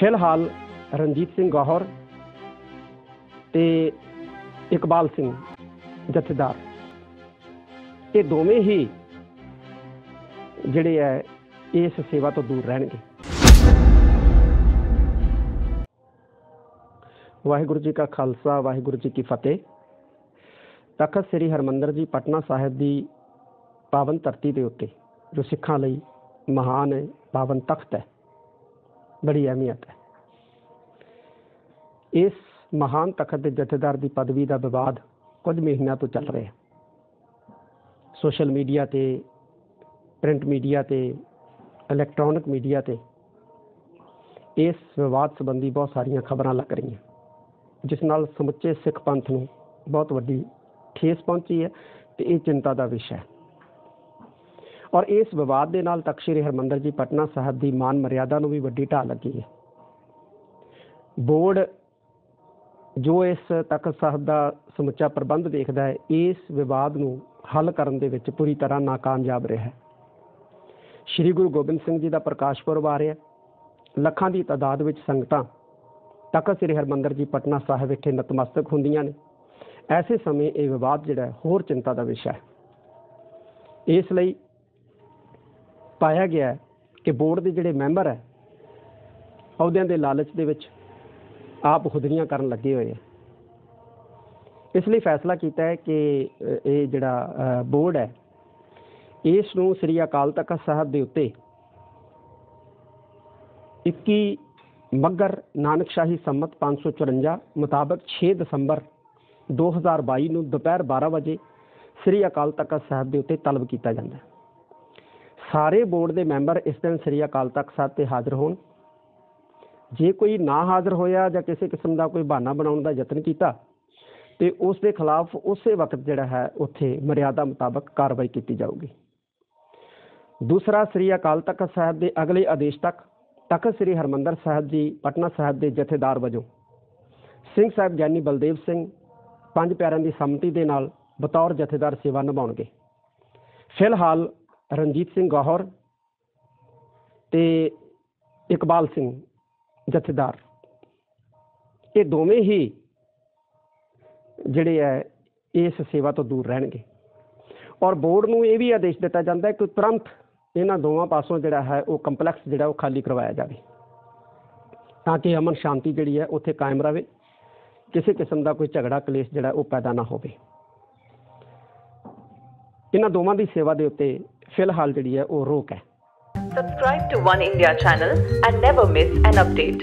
ਫਿਲਹਾਲ ਰਣਜੀਤ ਸਿੰਘ ਗੌਹਰ ਤੇ ਇਕਬਾਲ ਸਿੰਘ ਜਥੇਦਾਰ। ਇਹ ਦੋਵੇਂ ਹੀ ਜਿਹੜੇ ਹੈ ਇਸ ਸੇਵਾ ਤੋਂ ਦੂਰ ਰਹਿਣਗੇ। ਵਾਹਿਗੁਰੂ ਜੀ ਕਾ ਖਾਲਸਾ, ਵਾਹਿਗੁਰੂ ਜੀ ਕੀ ਫਤਿਹ। ਤਖਤ ਸ੍ਰੀ ਹਰਮੰਦਰ ਜੀ, ਪਟਨਾ ਸਾਹਿਬ ਦੀ ਪਾਵਨ ਧਰਤੀ ਦੇ ਉੱਤੇ, ਜੋ ਸਿੱਖਾਂ ਲਈ ਮਹਾਨ ਪਾਵਨ ਤਖਤ ਹੈ। ਬੜੀ ਅਹਿਮੀਅਤ ਹੈ। ਇਸ ਮਹਾਨ ਤਖਤ ਦੇ ਜਥੇਦਾਰ ਦੀ ਪਦਵੀ ਦਾ ਵਿਵਾਦ ਕੁਝ ਮਹੀਨਿਆਂ ਤੋਂ ਚੱਲ ਰਿਹਾ ਹੈ। ਸੋਸ਼ਲ ਮੀਡੀਆ ਤੇ, ਪ੍ਰਿੰਟ ਮੀਡੀਆ ਤੇ, ਇਲੈਕਟ੍ਰੋਨਿਕ ਮੀਡੀਆ ਤੇ ਇਸ ਵਿਵਾਦ ਸੰਬੰਧੀ ਬਹੁਤ ਸਾਰੀਆਂ ਖਬਰਾਂ ਲੱਗ ਰਹੀਆਂ ਜਿਸ ਨਾਲ ਸਮੁੱਚੇ ਸਿੱਖ ਪੰਥ ਨੂੰ ਬਹੁਤ ਵੱਡੀ ਠੇਸ ਪਹੁੰਚੀ ਹੈ ਤੇ ਇਹ ਚਿੰਤਾ ਦਾ ਵਿਸ਼ਾ ਹੈ। ਔਰ ਇਸ ਵਿਵਾਦ ਦੇ ਨਾਲ ਤਖਤ ਸ੍ਰੀ ਹਰਮੰਦਰ ਜੀ ਪਟਨਾ ਸਾਹਿਬ ਦੀ ਮਾਨ ਮਰਿਆਦਾ ਨੂੰ ਵੀ ਵੱਡੀ ਢਾਹ ਲੱਗੀ ਹੈ। ਬੋਰਡ ਜੋ ਇਸ ਤਖਤ ਸਾਹਿਬ ਦਾ ਸਮੁੱਚਾ ਪ੍ਰਬੰਧ ਦੇਖਦਾ ਹੈ, ਇਸ ਵਿਵਾਦ ਨੂੰ ਹੱਲ ਕਰਨ ਦੇ ਵਿੱਚ ਪੂਰੀ ਤਰ੍ਹਾਂ ਨਾਕਾਮਯਾਬ ਰਿਹਾ ਹੈ। ਸ੍ਰੀ ਗੁਰੂ ਗੋਬਿੰਦ ਸਿੰਘ ਜੀ ਦਾ ਪ੍ਰਕਾਸ਼ ਪੁਰਬ ਆ ਰਿਹਾ ਲੱਖਾਂ ਦੀ ਤਾਦਾਦ ਵਿੱਚ ਸੰਗਤਾਂ ਤਖਤ ਸ੍ਰੀ ਹਰਮੰਦਰ ਜੀ ਪਟਨਾ ਸਾਹਿਬ ਵਿਖੇ ਨਤਮਸਤਕ ਹੁੰਦੀਆਂ ਨੇ। ਐਸੇ ਸਮੇਂ ਇਹ ਵਿਵਾਦ ਜਿਹੜਾ ਹੋਰ ਚਿੰਤਾ ਦਾ ਵਿਸ਼ਾ ਹੈ। ਇਸ ਲਈ ਪਾਇਆ ਗਿਆ ਕਿ ਬੋਰਡ ਦੇ ਜਿਹੜੇ ਮੈਂਬਰ ਹੈ, ਅਹੁਦਿਆਂ ਦੇ ਲਾਲਚ ਦੇ ਵਿੱਚ ਆਪ ਹੁਦਰੀਆਂ ਕਰਨ ਲੱਗੇ ਹੋਏ ਹੈ। ਇਸ ਲਈ ਫੈਸਲਾ ਕੀਤਾ ਹੈ ਕਿ ਇਹ ਜਿਹੜਾ ਬੋਰਡ ਹੈ ਇਸ ਨੂੰ ਸ੍ਰੀ ਅਕਾਲ ਤਖਤ ਸਾਹਿਬ ਦੇ ਉੱਤੇ 21 ਮੱਗਰ ਨਾਨਕਸ਼ਾਹੀ ਸੰਮਤ 554 ਮੁਤਾਬਕ 6 ਦਸੰਬਰ 2022 ਨੂੰ ਦੁਪਹਿਰ 12 ਵਜੇ ਸ੍ਰੀ ਅਕਾਲ ਤਖਤ ਸਾਹਿਬ ਦੇ ਉੱਤੇ ਤਲਬ ਕੀਤਾ ਜਾਂਦਾ ਹੈ। ਸਾਰੇ ਬੋਰਡ ਦੇ ਮੈਂਬਰ ਇਸ ਦਿਨ ਸ੍ਰੀ ਅਕਾਲ ਤਖਤ ਸਾਹਿਬ ਤੇ ਹਾਜ਼ਰ ਹੋਣ। ਜੇ ਕੋਈ ਨਾ ਹਾਜ਼ਰ ਹੋਇਆ ਜਾਂ ਕਿਸੇ ਕਿਸਮ ਦਾ ਕੋਈ ਬਹਾਨਾ ਬਣਾਉਣ ਦਾ ਯਤਨ ਕੀਤਾ, ਤੇ ਉਸ ਦੇ ਖਿਲਾਫ ਉਸੇ ਵਕਤ ਜਿਹੜਾ ਹੈ ਉੱਥੇ ਮਰਿਆਦਾ ਮੁਤਾਬਕ ਕਾਰਵਾਈ ਕੀਤੀ ਜਾਊਗੀ। ਦੂਸਰਾ, ਸ੍ਰੀ ਅਕਾਲ ਤਖਤ ਸਾਹਿਬ ਦੇ ਅਗਲੇ ਆਦੇਸ਼ ਤੱਕ, ਤਖਤ ਸ੍ਰੀ ਹਰਮੰਦਰ ਸਾਹਿਬ ਜੀ, ਪਟਨਾ ਸਾਹਿਬ ਦੇ ਜਥੇਦਾਰ ਵਜੋਂ ਸਿੰਘ ਸਾਹਿਬ ਗਿਆਨੀ ਬਲਦੇਵ ਸਿੰਘ, ਪੰਜ ਪਿਆਰਿਆਂ ਦੀ ਸੰਮਤੀ ਦੇ ਨਾਲ ਬਤੌਰ ਜਥੇਦਾਰ ਸੇਵਾ ਨਿਭਾਉਣਗੇ। ਫਿਲਹਾਲ ਰਣਜੀਤ ਸਿੰਘ ਗੌਹਰ ਤੇ ਇਕਬਾਲ ਸਿੰਘ ਜਥੇਦਾਰ। ਇਹ ਦੋਵੇਂ ਹੀ ਜਿਹੜੇ ਹੈ, ਇਸ ਸੇਵਾ ਤੋਂ ਦੂਰ ਰਹਿਣਗੇ। ਔਰ ਬੋਰਡ ਨੂੰ ਇਹ ਵੀ ਆਦੇਸ਼ ਦਿੱਤਾ ਜਾਂਦਾ ਹੈ ਕਿ ਤੁਰੰਤ ਇਹਨਾਂ ਦੋਵਾਂ ਪਾਸੋਂ ਜਿਹੜਾ ਹੈ, ਉਹ ਕੰਪਲੈਕਸ ਜਿਹੜਾ ਉਹ ਖਾਲੀ ਕਰਵਾਇਆ ਜਾਵੇ। ਤਾਂ ਕਿ ਅਮਨ ਸ਼ਾਂਤੀ ਜਿਹੜੀ ਹੈ, ਉੱਥੇ ਕਾਇਮ ਰਹੇ। ਕਿਸੇ ਕਿਸਮ ਦਾ ਕੋਈ ਝਗੜਾ, ਕਲੇਸ਼ ਜਿਹੜਾ ਉਹ ਪੈਦਾ ਨਾ ਹੋਵੇ। ਇਹਨਾਂ ਦੋਵਾਂ ਦੀ ਸੇਵਾ ਦੇ ਉੱਤੇ ਫਿਲਹਾਲ ਜਿਹੜੀ ਹੈ ਉਹ ਰੋਕ ਹੈ Subscribe to One India channel and never miss an update.